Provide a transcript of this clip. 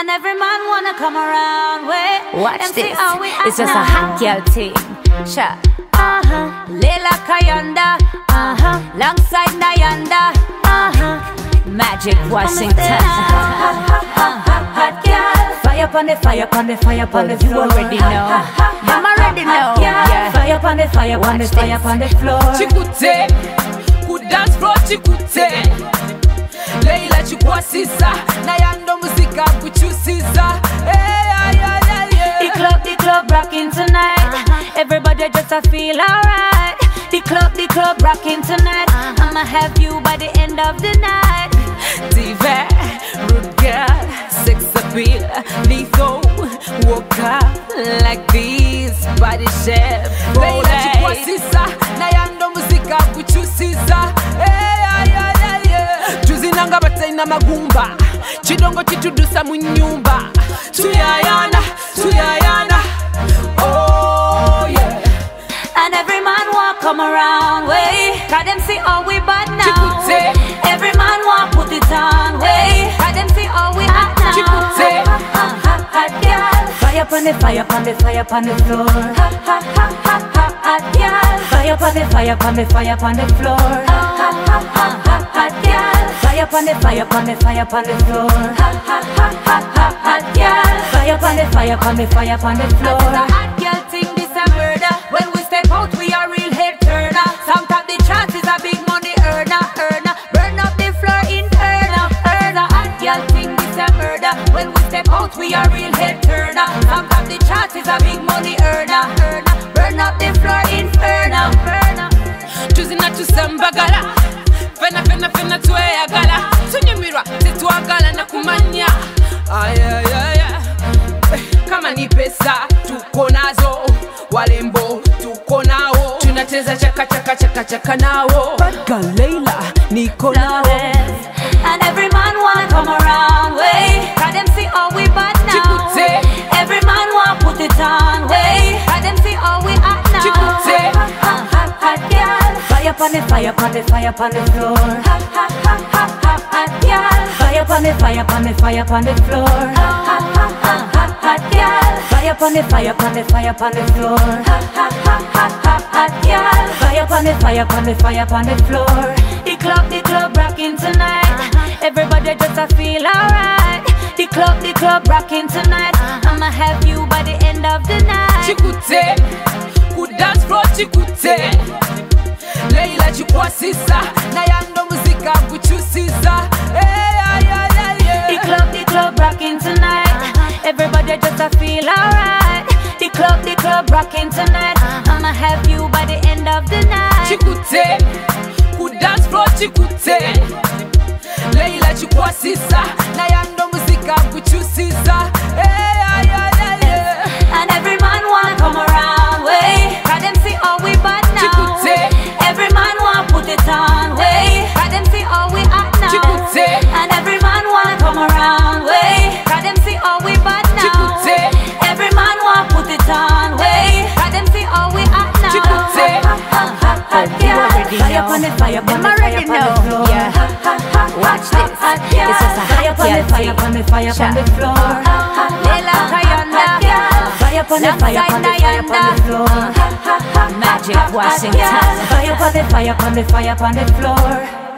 And every man wanna come around way. Watch Them see this. we It's act just a hot girl thing. Sha. Uh-huh. Leila Kayondo. Uh-huh. Longside Nyanda. Uh-huh. Magic Washington. Hot girl. Fire upon the fire upon the fire upon the Oh, you already know. You already know. Yeah. Fire upon the fire upon the fire this. upon the floor. chikute ku dance floor chikute leila chikwasisa nayando Everybody just a feel alright. The club, the club rocking tonight. Uh-huh. I'ma have you by the end of the night. Diva, rude girl, sex appeal, lethal, walk up like this, body shape. Leila chikwasisa nayando muzika kuchusiza Hey, yeah, yeah, yeah, yeah. tuzinanga bataina magumba chidongo chitudusa mu nyumba tuyayana tuyayana come around way. Cause them see how we bad now. Every man want put it on way. Cause them see how we hot now. Chikute. Hot, hot, hot girl. Fire upon the fire upon the fire upon the floor. Hot, hot, hot, hot, hot, hot girl. Fire upon the fire upon the fire upon the floor. Hot, hot, hot, hot, hot, hot girl. Fire upon the fire upon the fire upon the floor. Hot, hot, hot, hot, hot, hot girl. Fire upon the fire upon the fire upon the floor. Hot girl out, we are real head turner. Some of the chances a big money earner. Burn up the floor in not to tuzina tusambagala fena fena fena tweyagala tunyumirwa tetwagala nakumanya ayayaya kama ni pesa tuko nazo walembo tuko nao tunacheza chaka chaka chaka chaka nao Badga Leila niko nao. And every man wanna come around way. Upon the fire upon the fire upon the floor. Hot, hot, hot, hot, hot, hot girl. Fire upon the fire upon the fire upon the floor. Hot, hot, hot, hot, hot, hot girl. Fire upon the fire upon the fire upon the floor. Hot, hot, hot, hot, hot, hot girl. Fire upon the fire upon the fire upon the floor. The club, the club rocking tonight. Everybody just a feel alright. The club, the club rocking tonight. I'ma have you by the end of the night. chikute ku dance floor chikute chikwasisa nayando muzika kuchusiza Hey, yeah, yeah, yeah, The yeah. club, the club rocking tonight. Uh-huh. Everybody just a feel alright. The club, the club rocking tonight. Uh-huh. I'ma have you by the end of the night. chikute ku dance floor chikute leila chikwasisa nayando muzika kuchusiza Fire upon the fire upon the fire floor. Yeah. Watch this. It's just a. Fire hot upon the girl fire thing. upon the fire upon the floor. Leila Kayondo. Fire upon the fire upon the fire upon the floor. Magic Washington. Fire upon the fire upon the fire upon the floor.